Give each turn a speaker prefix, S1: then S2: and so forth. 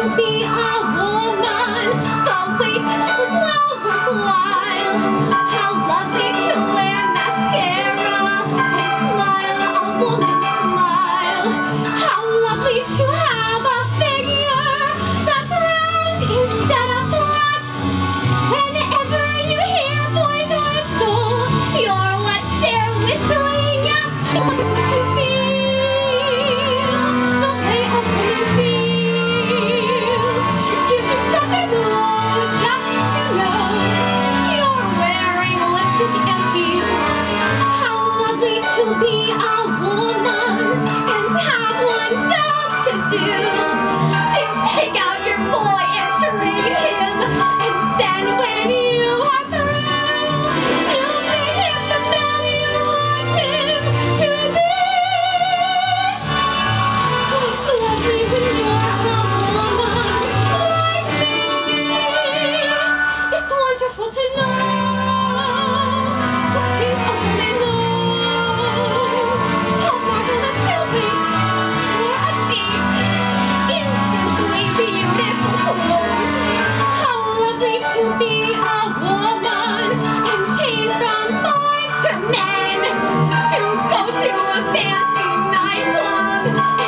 S1: to be a woman. The wait was well worth. you. Thank you.